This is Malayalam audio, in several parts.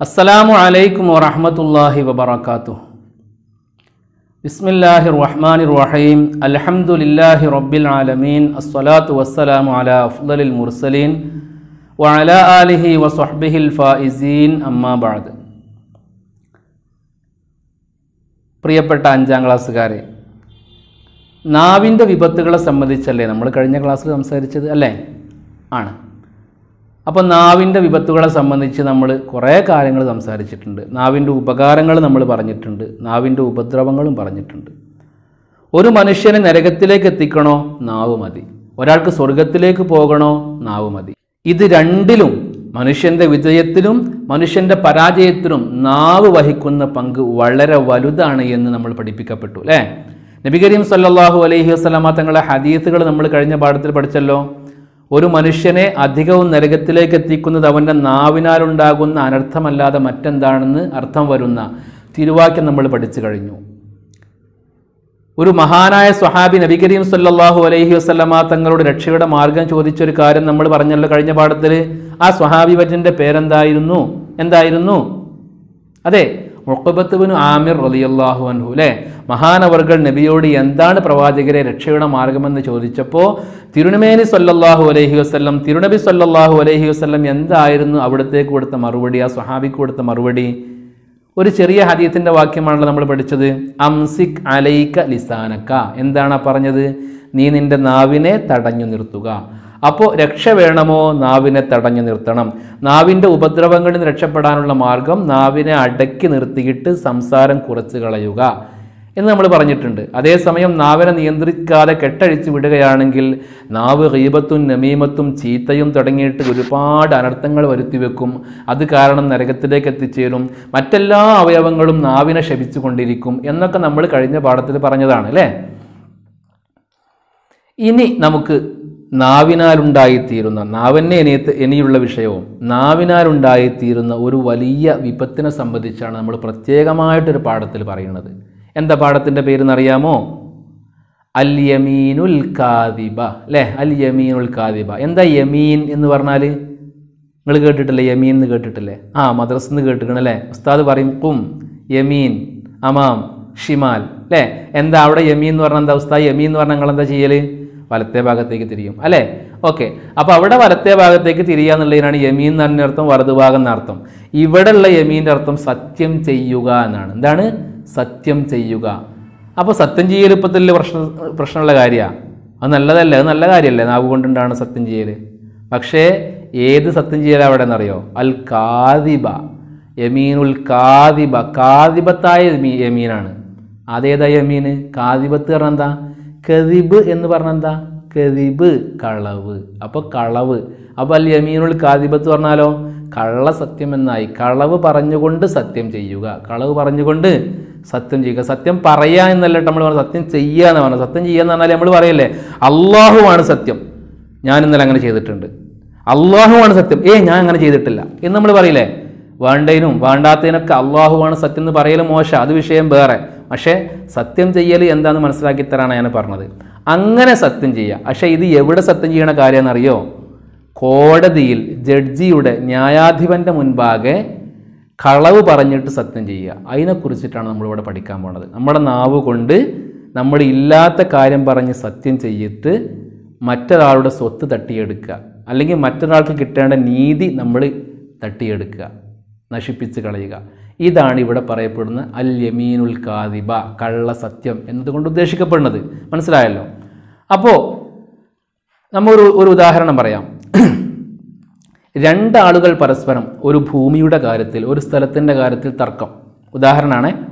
അസ്സലാമു അലൈക്കും വറഹമത്തല്ലാഹി വബർക്കാത്തു ബിസ്മില്ലാഹി റഹ്മാൻ റഹീം അലഹമുല്ലാഹി റബ്ബിൽ ആലമീൻ. അസ്സലാത്തു വസ്സലാമു അലാ അഫ്ദലിൽ മുർസലീൻ. വഅലാ ആലിഹി വസ്വഹ്ബിഹിൽ ഫായിസീൻ അമ്മാബാദ് പ്രിയപ്പെട്ട അഞ്ചാം ക്ലാസ്സുകാരെ നാവിന്റെ വിപത്തുകളെ സംബന്ധിച്ചല്ലേ നമ്മൾ കഴിഞ്ഞ ക്ലാസ്സിൽ സംസാരിച്ചത് അല്ലേ? ആണ്. അപ്പോൾ നാവിന്റെ വിപത്തുകളെ സംബന്ധിച്ച് നമ്മൾ കുറേ കാര്യങ്ങൾ സംസാരിച്ചിട്ടുണ്ട്. നാവിന്റെ ഉപകാരങ്ങൾ നമ്മൾ പറഞ്ഞിട്ടുണ്ട്. നാവിന്റെ ഉപദ്രവങ്ങളും പറഞ്ഞിട്ടുണ്ട്. ഒരു മനുഷ്യനെ നരകത്തിലേക്ക് എത്തിക്കണോ? നാവ് മതി. ഒരാൾക്ക് സ്വർഗത്തിലേക്ക് പോകണോ? നാവ് മതി. ഇത് രണ്ടിലും മനുഷ്യന്റെ വിജയത്തിലും മനുഷ്യന്റെ പരാജയത്തിലും നാവ് വഹിക്കുന്ന പങ്ക് വളരെ വലുതാണ് എന്ന് നമ്മൾ പഠിപ്പിക്കപ്പെട്ടു അല്ലേ? നബി കരീം സല്ലാഹു അലൈഹി വസല്ലമ തങ്ങളുടെ ഹദീസുകൾ നമ്മൾ കഴിഞ്ഞ പാഠത്തിൽ പഠിച്ചല്ലോ? ഒരു മനുഷ്യനെ അധികവും നരകത്തിലേക്ക് എത്തിക്കുന്നത് അവന്റെ നാവിനാലുണ്ടാകുന്ന അനർത്ഥമല്ലാതെ മറ്റെന്താണെന്ന് അർത്ഥം വരുന്ന തിരുവാക്യം നമ്മൾ പഠിച്ചു കഴിഞ്ഞു. ഒരു മഹാനായ സ്വഹാബി നബി കരീം സല്ലാഹു അലൈഹി വസ്ലമ തങ്ങളുടെ രക്ഷയുടെ മാർഗം ചോദിച്ചൊരു കാര്യം നമ്മൾ പറഞ്ഞല്ലോ കഴിഞ്ഞ പാഠത്തിൽ. ആ സ്വഹാബി ഭജന്റെ പേരെന്തായിരുന്നു? എന്തായിരുന്നു? അതെ മുഖബത്തുബിന് ആമിർ റളിയല്ലാഹു അൻഹു അല്ലേ? മഹാനവർകൾ നബിയോട് എന്താണ് പ്രവാചകരെ രക്ഷയുടെ മാർഗമെന്ന് ചോദിച്ചപ്പോൾ തിരുനമേനി സല്ലല്ലാഹു അലൈഹി വസല്ലം തിരുനബി സല്ലല്ലാഹു അലൈഹി വസല്ലം എന്തായിരുന്നു അവിടത്തേക്ക് കൊടുത്ത മറുപടി ആ സ്വഹാബിക്ക് കൊടുത്ത മറുപടി? ഒരു ചെറിയ ഹദീത്തിന്റെ വാക്യമാണല്ലോ നമ്മൾ പഠിച്ചത്. അംസിക് അലൈക്ക ലിസാനക്ക. എന്താണ് പറഞ്ഞത്? നീ നിന്റെ നാവിനെ തടഞ്ഞു നിർത്തുക. അപ്പോൾ രക്ഷ വേണമോ? നാവിനെ തടഞ്ഞു നിർത്തണം. നാവിന്റെ ഉപദ്രവങ്ങളിൽ നിന്ന് രക്ഷപ്പെടാനുള്ള മാർഗം നാവിനെ അടക്കി നിർത്തിയിട്ട് സംസാരം കുറച്ച് കളയുക എന്ന് നമ്മൾ പറഞ്ഞിട്ടുണ്ട്. അതേസമയം നാവിനെ നിയന്ത്രിക്കാതെ കെട്ടഴിച്ച് വിടുകയാണെങ്കിൽ നാവ് ഹീബത്തും നമീമത്തും ചീത്തയും തുടങ്ങിയിട്ട് ഒരുപാട് അനർത്ഥങ്ങൾ വരുത്തി വെക്കും. അത് കാരണം നരകത്തിലേക്ക് എത്തിച്ചേരും. മറ്റെല്ലാ അവയവങ്ങളും നാവിനെ ശപിച്ചുകൊണ്ടിരിക്കും എന്നൊക്കെ നമ്മൾ കഴിഞ്ഞ പാഠത്തിൽ പറഞ്ഞതാണ് അല്ലേ? ഇനി നമുക്ക് നാവിനാലുണ്ടായിത്തീരുന്ന നാവന്നെ ഇനി ഇനിയുള്ള വിഷയവും നാവിനാലുണ്ടായിത്തീരുന്ന ഒരു വലിയ വിപത്തിനെ സംബന്ധിച്ചാണ് നമ്മൾ പ്രത്യേകമായിട്ടൊരു പാഠത്തിൽ പറയുന്നത്. എന്താ പാഠത്തിന്റെ പേരെന്നറിയാമോ? അൽ യമീനുൽ കാദിബ അല്ലേ? അൽ യമീനുൽ കാദിബ. എന്താ യമീൻ എന്ന് പറഞ്ഞാൽ നിങ്ങൾ കേട്ടിട്ടില്ലേ? യമീൻ എന്ന് കേട്ടിട്ടില്ലേ? ആ മദ്രസ് എന്ന് ഉസ്താദ് പറയും കും യമീൻ അമാം ഷിമാൽ. അല്ലേ? എന്താ അവിടെ യമീൻ എന്ന് പറഞ്ഞാൽ എന്താ ഉസ്താദ്? യമീൻ എന്ന് പറഞ്ഞാൽ നിങ്ങൾ എന്താ ചെയ്യൽ വലത്തെ ഭാഗത്തേക്ക് തിരിയും അല്ലേ? ഓക്കെ അപ്പോൾ അവിടെ വലത്തെ ഭാഗത്തേക്ക് തിരിയുക എന്നുള്ളതിനാണ് യമീൻ എന്ന് അർത്ഥം വലതുഭാഗം എന്നർത്ഥം ഇവിടെയുള്ള യമീന്റെ അർത്ഥം സത്യം ചെയ്യുക എന്നാണ്. എന്താണ്? സത്യം ചെയ്യുക. അപ്പോൾ സത്യം ചെയ്യൽ ഇപ്പത്തിൽ പ്രശ്ന പ്രശ്നമുള്ള കാര്യമാണ് അത് നല്ലതല്ല? അത് നല്ല കാര്യമല്ലേ നാവ് കൊണ്ടുണ്ടാണ് സത്യം ചെയ്യൽ പക്ഷേ ഏത് സത്യം ചെയ്യൽ അവിടെ എന്നറിയോ അൽ കാദിബ യമീനുൽ കാദിബ കാദിബത്തായ യമീ യമീനാണ്. അതേതായ യമീന്? കാദിബത്ത് പറഞ്ഞാൽ എന്താ? കതിബ് എന്ന് പറഞ്ഞാൽ എന്താ? കതിബ് കളവ്. അപ്പോൾ കളവ്. അപ്പോൾ അൽ യമീനുൽ കാതിബത്ത് പറഞ്ഞാലോ? കള്ള സത്യം എന്നായി. കളവ് പറഞ്ഞുകൊണ്ട് സത്യം ചെയ്യുക. കളവ് പറഞ്ഞുകൊണ്ട് സത്യം ചെയ്യുക. സത്യം പറയുക എന്നല്ല നമ്മൾ പറഞ്ഞത്. സത്യം ചെയ്യുക എന്ന് പറഞ്ഞത്. സത്യം ചെയ്യുക എന്ന് പറഞ്ഞാൽ നമ്മൾ പറയല്ലേ? അള്ളാഹുവാണ് സത്യം. ഞാൻ ഇന്നലെ അങ്ങനെ ചെയ്തിട്ടുണ്ട്. അള്ളാഹുവാണ് സത്യം. ഏ ഞാൻ അങ്ങനെ ചെയ്തിട്ടില്ല. എന്ന് നമ്മൾ പറയില്ലേ? വേണ്ടതിനും വേണ്ടാത്തതിനൊക്കെ അള്ളാഹുവാണ് സത്യം എന്ന് പറയൽ മോശം. അത് വിഷയം വേറെ. പക്ഷേ സത്യം ചെയ്യൽ എന്താണെന്ന് മനസ്സിലാക്കി ഞാൻ പറഞ്ഞത്. അങ്ങനെ സത്യം ചെയ്യുക പക്ഷേ ഇത് എവിടെ സത്യം ചെയ്യണ കാര്യമെന്നറിയോ കോടതിയിൽ ജഡ്ജിയുടെ ന്യായാധിപന്റെ മുൻപാകെ കളവ് പറഞ്ഞിട്ട് സത്യം ചെയ്യുക. അതിനെക്കുറിച്ചിട്ടാണ് നമ്മളിവിടെ പഠിക്കാൻ പോണത്. നമ്മുടെ നാവ് കൊണ്ട് നമ്മൾ ഇല്ലാത്ത കാര്യം പറഞ്ഞ് സത്യം ചെയ്തിട്ട് മറ്റൊരാളുടെ സ്വത്ത് തട്ടിയെടുക്കുക. അല്ലെങ്കിൽ മറ്റൊരാൾക്ക് കിട്ടേണ്ട നീതി നമ്മൾ തട്ടിയെടുക്കുക. നശിപ്പിച്ച് കളയുക. ഇതാണ് ഇവിടെ പറയപ്പെടുന്ന അൽ യമീനുൽ കാദിബ കള്ള സത്യം എന്നതുകൊണ്ട് ഉദ്ദേശിക്കപ്പെടുന്നത്. മനസ്സിലായല്ലോ? അപ്പോൾ നമ്മൊരു ഒരു ഉദാഹരണം പറയാം. രണ്ടാളുകൾ പരസ്പരം ഒരു ഭൂമിയുടെ കാര്യത്തിൽ ഒരു സ്ഥലത്തിന്റെ കാര്യത്തിൽ തർക്കം. ഉദാഹരണമാണ്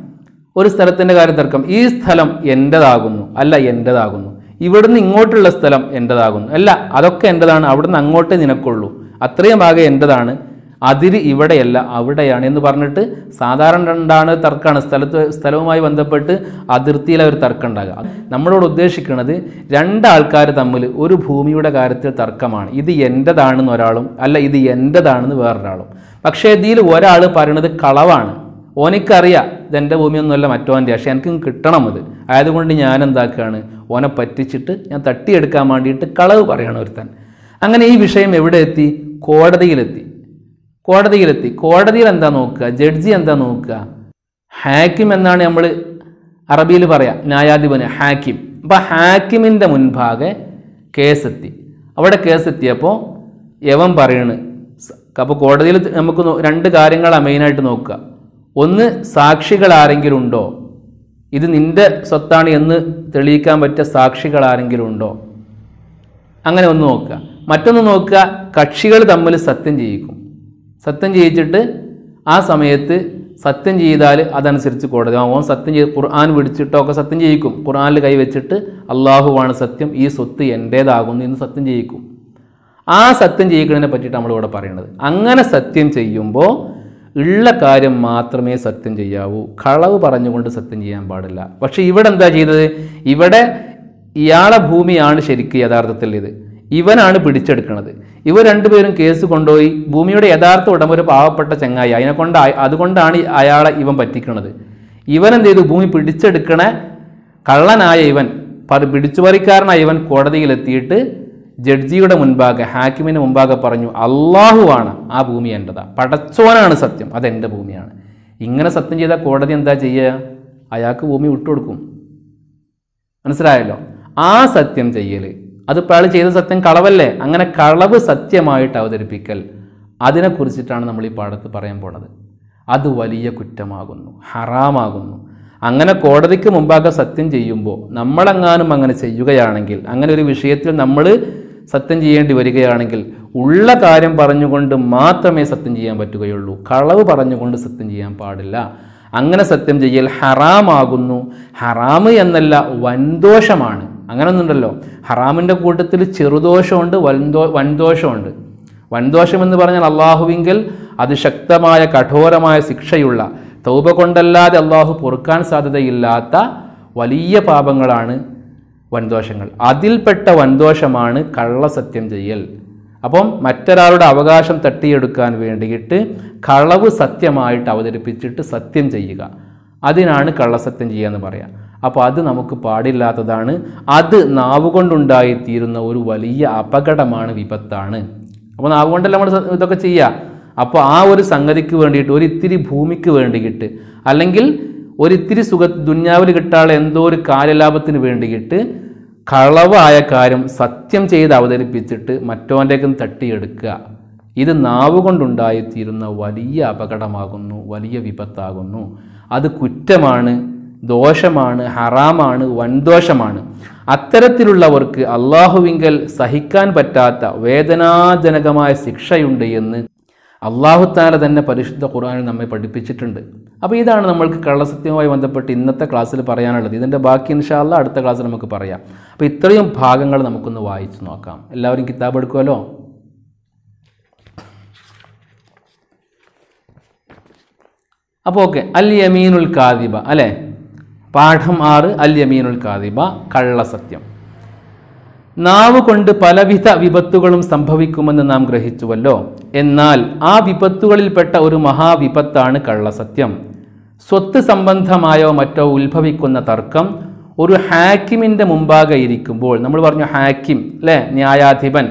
ഒരു സ്ഥലത്തിന്റെ കാര്യം തർക്കം. ഈ സ്ഥലം എന്റെതാകുന്നു അല്ല എന്റെതാകുന്നു. ഇവിടുന്ന് ഇങ്ങോട്ടുള്ള സ്ഥലം എന്റെതാകുന്നു. അല്ല അതൊക്കെ എന്റെതാണ് അവിടുന്ന് അങ്ങോട്ടേ നിനക്കുള്ളൂ. അത്രയും ഭാഗം എന്റെതാണ്. അതിര് ഇവിടെയല്ല അവിടെയാണ് എന്ന് പറഞ്ഞിട്ട് സാധാരണ രണ്ടാണ് തർക്കമാണ് സ്ഥലത്ത് സ്ഥലവുമായി ബന്ധപ്പെട്ട് അതിർത്തിയിലെ ഒരു തർക്കം ഉണ്ടാകുക നമ്മളോട് ഉദ്ദേശിക്കുന്നത് രണ്ടാൾക്കാർ തമ്മിൽ ഒരു ഭൂമിയുടെ കാര്യത്തിൽ തർക്കമാണ്. ഇത് എന്റെതാണെന്ന് ഒരാളും അല്ല ഇത് എന്റെതാണെന്ന് വേറൊരാളും. പക്ഷേ ഇതിൽ ഒരാൾ പറയണത് കളവാണ്. ഓനിക്കറിയാം ഇതെന്റെ ഭൂമിയൊന്നുമല്ല മറ്റോന്റെ പക്ഷേ എനിക്കും കിട്ടണം അത്. ആയതുകൊണ്ട് ഞാൻ എന്താക്കുകയാണ് ഓനെ പറ്റിച്ചിട്ട് ഞാൻ തട്ടിയെടുക്കാൻ വേണ്ടിയിട്ട് കളവ് പറയണം ഒരുത്തൻ. അങ്ങനെ ഈ വിഷയം എവിടെ എത്തി? കോടതിയിലെത്തി. കോടതിയിലെത്തി. കോടതിയിൽ എന്താ നോക്കുക? ജഡ്ജി എന്താ നോക്കുക? ഹാക്കിം എന്നാണ് നമ്മൾ അറബിയിൽ പറയാം ന്യായാധിപന് ഹാക്കിം. അപ്പോൾ ഹാക്കിമിന്റെ മുൻപാകെ കേസെത്തി. അവിടെ കേസെത്തിയപ്പോൾ യവൻ പറയണ് അപ്പോൾ കോടതിയിൽ നമുക്ക് രണ്ട് കാര്യങ്ങളാണ് മെയിനായിട്ട് നോക്കുക. ഒന്ന് സാക്ഷികൾ ആരെങ്കിലും ഉണ്ടോ? ഇത് നിന്റെ സ്വത്താണ് എന്ന് തെളിയിക്കാൻ പറ്റിയ സാക്ഷികൾ ആരെങ്കിലും ഉണ്ടോ? അങ്ങനെ ഒന്ന് നോക്കുക. മറ്റൊന്ന് നോക്കുക കക്ഷികൾ തമ്മിൽ സത്യം ചെയ്യിക്കും. സത്യം ചെയ്യിച്ചിട്ട് ആ സമയത്ത് സത്യം ചെയ്താൽ അതനുസരിച്ച് കോടതി ഓൻ സത്യം ചെയ്ത് ഖുർആൻ പിടിച്ചിട്ടോ ഒക്കെ സത്യം ചെയ്യിക്കും. ഖുർആനിൽ കൈവച്ചിട്ട് അള്ളാഹുവാണ് സത്യം ഈ സ്വത്ത് എന്റേതാകുന്നു എന്ന് സത്യം ചെയ്യിക്കും. ആ സത്യം ചെയ്യിക്കുന്നതിനെ പറ്റിയിട്ട് നമ്മളിവിടെ പറയുന്നത് അങ്ങനെ സത്യം ചെയ്യുമ്പോൾ ഉള്ള കാര്യം മാത്രമേ സത്യം ചെയ്യാവൂ. കളവ് പറഞ്ഞുകൊണ്ട് സത്യം ചെയ്യാൻ പാടില്ല. പക്ഷേ ഇവിടെ എന്താ ചെയ്തത്? ഇവിടെ ഇയാളെ ഭൂമിയാണ് ശരിക്കും യഥാർത്ഥത്തിൽ ഇത്. ഇവനാണ് പിടിച്ചെടുക്കുന്നത്. ഇവർ രണ്ടുപേരും കേസ് കൊണ്ടുപോയി ഭൂമിയുടെ യഥാർത്ഥ ഉടമ ഒരു പാവപ്പെട്ട ചങ്ങായി. അതിനെ കൊണ്ട് അതുകൊണ്ടാണ് അയാളെ ഇവൻ പറ്റിക്കുന്നത്. ഇവൻ എന്ത് ചെയ്തു? ഭൂമി പിടിച്ചെടുക്കണ കള്ളനായ ഇവൻ പറി- പിടിച്ചുപറിക്കാരനായ ഇവൻ കോടതിയിലെത്തിയിട്ട് ജഡ്ജിയുടെ മുൻപാകെ ഹാക്കിമിന് മുൻപാകെ പറഞ്ഞു അള്ളാഹുവാണ് ആ ഭൂമി എന്റെതാ പടച്ചോനാണ് സത്യം. അതെന്റെ ഭൂമിയാണ്. ഇങ്ങനെ സത്യം ചെയ്താൽ കോടതി എന്താ ചെയ്യുക അയാൾക്ക് ഭൂമി വിട്ടുകൊടുക്കും. മനസ്സിലായല്ലോ? ആ സത്യം ചെയ്യൽ അതിപ്പോൾ അയാൾ ചെയ്ത സത്യം കളവല്ലേ? അങ്ങനെ കളവ് സത്യമായിട്ട് അവതരിപ്പിക്കൽ. അതിനെക്കുറിച്ചിട്ടാണ് നമ്മൾ ഈ പാഠത്ത് പറയാൻ പോണത്. അത് വലിയ കുറ്റമാകുന്നു ഹറാമാകുന്നു. അങ്ങനെ കോടതിക്ക് മുമ്പാകെ സത്യം ചെയ്യുമ്പോൾ നമ്മളെങ്ങാനും അങ്ങനെ ചെയ്യുകയാണെങ്കിൽ അങ്ങനെ ഒരു വിഷയത്തിൽ നമ്മൾ സത്യം ചെയ്യേണ്ടി വരികയാണെങ്കിൽ ഉള്ള കാര്യം പറഞ്ഞുകൊണ്ട് മാത്രമേ സത്യം ചെയ്യാൻ പറ്റുകയുള്ളൂ. കളവ് പറഞ്ഞുകൊണ്ട് സത്യം ചെയ്യാൻ പാടില്ല. അങ്ങനെ സത്യം ചെയ്യൽ ഹറാമാകുന്നു. ഹറാമ് എന്നല്ല വൻദോഷമാണ്. അങ്ങനൊന്നുണ്ടല്ലോ. ഹറാമിന്റെ കൂട്ടത്തിൽ ചെറുദോഷമുണ്ട് വൻദോ വൻദോഷമുണ്ട്. വൻദോഷം എന്ന് പറഞ്ഞാൽ അള്ളാഹുവിങ്കിൽ അതിശക്തമായ കഠോരമായ ശിക്ഷയുള്ള തൗബ കൊണ്ടല്ലാതെ അള്ളാഹു പൊറുക്കാൻ സാധ്യതയില്ലാത്ത വലിയ പാപങ്ങളാണ് വൻദോഷങ്ങൾ. അതിൽപ്പെട്ട വൻദോഷമാണ് കള്ളസത്യം ചെയ്യൽ. അപ്പം മറ്റൊരാളുടെ അവകാശം തട്ടിയെടുക്കാൻ വേണ്ടിയിട്ട് കളവ് സത്യമായിട്ട് അവതരിപ്പിച്ചിട്ട് സത്യം ചെയ്യുക. അതിനാണ് കള്ളസത്യം ചെയ്യുക എന്ന് പറയാം. അപ്പോൾ അത് നമുക്ക് പാടില്ലാത്തതാണ്. അത് നാവ് തീരുന്ന ഒരു വലിയ അപകടമാണ് വിപത്താണ്. അപ്പോൾ നാവുകൊണ്ടല്ല നമ്മൾ ഇതൊക്കെ ചെയ്യുക അപ്പോൾ ആ ഒരു സംഗതിക്ക് വേണ്ടിയിട്ട് ഒരു ഇത്തിരി ഭൂമിക്ക് വേണ്ടിയിട്ട് അല്ലെങ്കിൽ ഒരു ഇത്തിരി സുഖ ദുന്യാവിൽ കിട്ടാനുള്ള എന്തോ ഒരു കാര്യലാഭത്തിന് വേണ്ടിയിട്ട് കളവായ കാര്യം സത്യം ചെയ്ത് അവതരിപ്പിച്ചിട്ട് മറ്റോന്റെക്കും തട്ടിയെടുക്കുക. ഇത് നാവ് കൊണ്ടുണ്ടായിത്തീരുന്ന വലിയ അപകടമാകുന്നു വലിയ വിപത്താകുന്നു. അത് കുറ്റമാണ്. ദോഷമാണ് ഹറാമാണ് വൻദോഷമാണ്. അത്തരത്തിലുള്ളവർക്ക് അള്ളാഹുവിങ്കൽ സഹിക്കാൻ പറ്റാത്ത വേദനാജനകമായ ശിക്ഷയുണ്ട് എന്ന് അള്ളാഹുത്താല തന്നെ പരിശുദ്ധ ഖുർആനിൽ നമ്മെ പഠിപ്പിച്ചിട്ടുണ്ട്. അപ്പോൾ ഇതാണ് നമ്മൾക്ക് കള്ളസത്യവുമായി ബന്ധപ്പെട്ട് ഇന്നത്തെ ക്ലാസ്സിൽ പറയാനുള്ളത്. ഇതിന്റെ ബാക്കി ഇൻഷാല്ല അടുത്ത ക്ലാസ്സിൽ നമുക്ക് പറയാം. അപ്പോൾ ഇത്രയും ഭാഗങ്ങൾ നമുക്കൊന്ന് വായിച്ചു നോക്കാം. എല്ലാവരും കിതാബ് എടുക്കുമല്ലോ അപ്പോൾ ഓക്കെ. അൽ യമീനുൽ കാദിബ അല്ലേ? പാഠം ആറ് അൽ യമീനുൽ കാദിബ കള്ളസത്യം നാവ് കൊണ്ട് പലവിധ വിപത്തുകളും സംഭവിക്കുമെന്ന് നാം ഗ്രഹിച്ചുവല്ലോ. എന്നാൽ ആ വിപത്തുകളിൽപ്പെട്ട ഒരു മഹാവിപത്താണ് കള്ളസത്യം സ്വത്ത് സംബന്ധമായോ മറ്റോ ഉത്ഭവിക്കുന്ന തർക്കം ഒരു ഹാക്കിമിന്റെ മുമ്പാകെ ഇരിക്കുമ്പോൾ നമ്മൾ പറഞ്ഞു ഹാക്കിം അല്ലേ ന്യായാധിപൻ.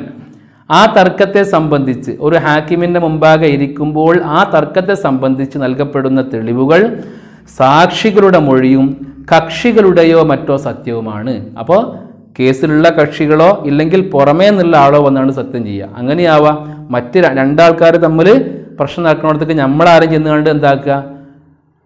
ആ തർക്കത്തെ സംബന്ധിച്ച് ഒരു ഹാക്കിമിന്റെ മുമ്പാകെ ഇരിക്കുമ്പോൾ ആ തർക്കത്തെ സംബന്ധിച്ച് നൽകപ്പെടുന്ന തെളിവുകൾ സാക്ഷികളുടെ മൊഴിയും കക്ഷികളുടെയോ മറ്റോ സത്യവുമാണ്. അപ്പോൾ കേസിലുള്ള കക്ഷികളോ ഇല്ലെങ്കിൽ പുറമേ നിന്നുള്ള ആളോ വന്നാണ് സത്യം ചെയ്യുക. അങ്ങനെയാവാം. മറ്റ് രണ്ടാൾക്കാർ തമ്മിൽ പ്രശ്നം നടക്കുന്നിടത്തേക്ക് നമ്മളാരും ചെന്ന് കണ്ട് എന്താക്കുക?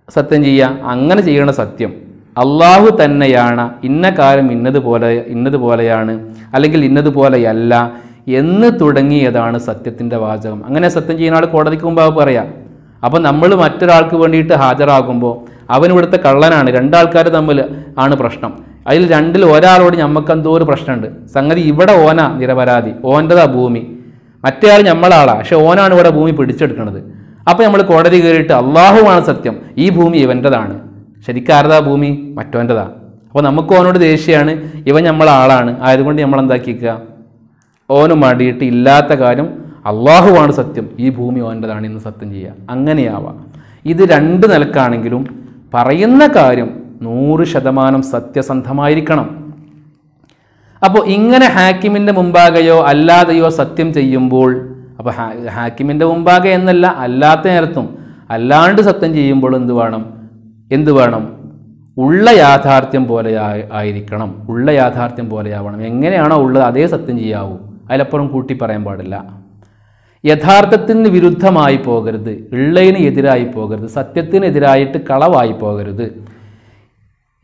സത്യം ചെയ്യുക. അങ്ങനെ ചെയ്യണ സത്യം. അള്ളാഹു തന്നെയാണ്. ഇന്ന കാലം ഇന്നതുപോലെ ഇന്നതുപോലെയാണ്. അല്ലെങ്കിൽ ഇന്നതുപോലെയല്ല എന്ന് തുടങ്ങിയതാണ് സത്യത്തിന്റെ വാചകം. അങ്ങനെ സത്യം ചെയ്യുന്ന ആൾ കോടതിക്ക് മുമ്പാകെ പറയാം. അപ്പം നമ്മൾ മറ്റൊരാൾക്ക് വേണ്ടിയിട്ട് ഹാജരാകുമ്പോൾ അവൻ ഇവിടുത്തെ കള്ളനാണ്. രണ്ടാൾക്കാർ തമ്മിൽ ആണ് പ്രശ്നം. അതിൽ രണ്ടിൽ ഒരാളോട് ഞമ്മക്ക് എന്തോ ഒരു പ്രശ്നമുണ്ട്. സംഗതി ഇവിടെ ഓന നിരപരാധി. ഓന്റെതാ ഭൂമി. മറ്റേ ആൾ നമ്മളാളാ പക്ഷെ ഓനാണ് ഇവിടെ ഭൂമി പിടിച്ചെടുക്കുന്നത് അപ്പോൾ നമ്മൾ കോടതി കയറിയിട്ട് അള്ളാഹുവാണ് സത്യം. ഈ ഭൂമി ഇവന്റെതാണ്. ശരിക്കാരതാ ഭൂമി? മറ്റോന്റെതാ. അപ്പോൾ നമുക്ക് ഓനോട് ദേഷ്യമാണ്. ഇവൻ നമ്മളാളാണ് ആയതുകൊണ്ട് നമ്മൾ എന്താക്കിക്കുക ഓന് മടിയിട്ട് ഇല്ലാത്ത കാര്യം അള്ളാഹുവാണ് സത്യം. ഈ ഭൂമി ഓന്റെതാണ് ഇന്ന് സത്യം ചെയ്യുക. അങ്ങനെയാവാം. ഇത് രണ്ട് നിലക്കാണെങ്കിലും പറയുന്ന കാര്യം നൂറ് ശതമാനം സത്യസന്ധമായിരിക്കണം. അപ്പോൾ ഇങ്ങനെ ഹാക്കിമിന്റെ മുമ്പാകെയോ അല്ലാതെയോ സത്യം ചെയ്യുമ്പോൾ അപ്പോൾ ഹാക്കിമിന്റെ മുമ്പാകെ എന്നല്ല അല്ലാത്ത നേരത്തും അല്ലാണ്ട് സത്യം ചെയ്യുമ്പോൾ എന്ത് വേണം? എന്ത് വേണം? ഉള്ള യാഥാർത്ഥ്യം പോലെ ആയിരിക്കണം. ഉള്ള യാഥാർത്ഥ്യം പോലെയാവണം എങ്ങനെയാണോ ഉള്ളത് അതേ സത്യം ചെയ്യാവൂ. അതിലപ്പുറം കൂട്ടി പറയാൻ പാടില്ല. യഥാർത്ഥത്തിന് വിരുദ്ധമായി പോകരുത്. ഉള്ളതിന് എതിരായി പോകരുത്. സത്യത്തിനെതിരായിട്ട് കളവായി പോകരുത്.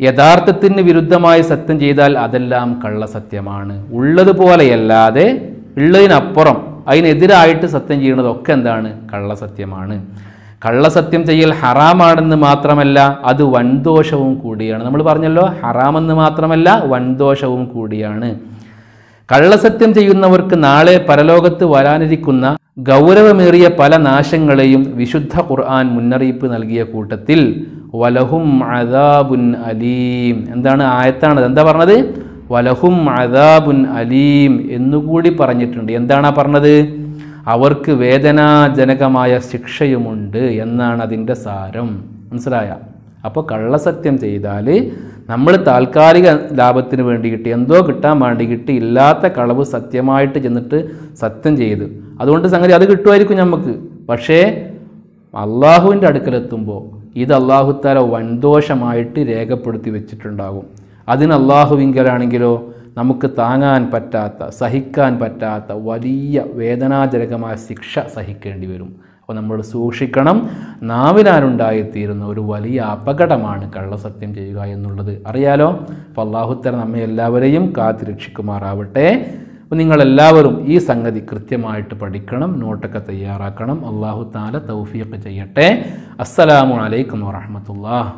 യഥാർത്ഥത്തിന് വിരുദ്ധമായി സത്യം ചെയ്താൽ അതെല്ലാം കള്ളസത്യമാണ് ഉള്ളതുപോലെയല്ലാതെ ഉള്ളതിനപ്പുറം അതിനെതിരായിട്ട് സത്യം ചെയ്യുന്നതൊക്കെ എന്താണ്? കള്ളസത്യമാണ് കള്ളസത്യം ചെയ്യൽ ഹറാമാണെന്ന് മാത്രമല്ല അത് വൻദോഷവും കൂടിയാണ്. നമ്മൾ പറഞ്ഞല്ലോ ഹറാമെന്ന് മാത്രമല്ല വൻദോഷവും കൂടിയാണ്. കള്ളസത്യം ചെയ്യുന്നവർക്ക് നാളെ പരലോകത്ത് വരാനിരിക്കുന്ന ഗൗരവമേറിയ പല നാശങ്ങളെയും വിശുദ്ധ ഖുർആൻ മുന്നറിയിപ്പ് നൽകിയ കൂട്ടത്തിൽ വലഹും അദാബുൻ അലീം. എന്താണ് ആയത്താണത്? എന്താ പറഞ്ഞത്? വലഹും അദാബുൻ അലീം എന്നുകൂടി പറഞ്ഞിട്ടുണ്ട്. എന്താണ് പറഞ്ഞത്? അവർക്ക് വേദനാജനകമായ ശിക്ഷയുമുണ്ട് എന്നാണ് അതിന്റെ സാരം. മനസ്സിലായ? അപ്പോൾ കള്ളസത്യം ചെയ്താൽ നമ്മൾ താൽക്കാലിക ലാഭത്തിന് വേണ്ടിയിട്ട് എന്തോ കിട്ടാൻ വേണ്ടിയിട്ട് ഇല്ലാത്ത കളവ് സത്യമായിട്ട് ചെന്നിട്ട് സത്യം ചെയ്ത്. അതുകൊണ്ട് സംഗതി അത് കിട്ടുമായിരിക്കും നമുക്ക് പക്ഷേ അള്ളാഹുവിന്റെ അടുക്കലെത്തുമ്പോൾ ഇത് അള്ളാഹുത്താല വൻദോഷമായിട്ട് രേഖപ്പെടുത്തി വെച്ചിട്ടുണ്ടാകും. അതിന് അള്ളാഹുവിങ്കലാണെങ്കിലോ നമുക്ക് താങ്ങാൻ പറ്റാത്ത സഹിക്കാൻ പറ്റാത്ത വലിയ വേദനാജനകമായ ശിക്ഷ സഹിക്കേണ്ടി വരും. അപ്പോൾ നമ്മൾ സൂക്ഷിക്കണം. നാവിനാലുണ്ടായിത്തീരുന്ന ഒരു വലിയ അപകടമാണ് കള്ളസത്യം ചെയ്യുക എന്നുള്ളത്. അറിയാലോ? അപ്പോൾ അള്ളാഹുത്തര നമ്മെ എല്ലാവരെയും കാത്തിരക്ഷിക്കുമാറാവട്ടെ. അപ്പോൾ നിങ്ങളെല്ലാവരും ഈ സംഗതി കൃത്യമായിട്ട് പഠിക്കണം നോട്ടൊക്കെ തയ്യാറാക്കണം. അള്ളാഹു താല തൗഫീഖ് ചെയ്യട്ടെ. അസ്സലാമു അലൈക്കും വറഹമത്തുള്ള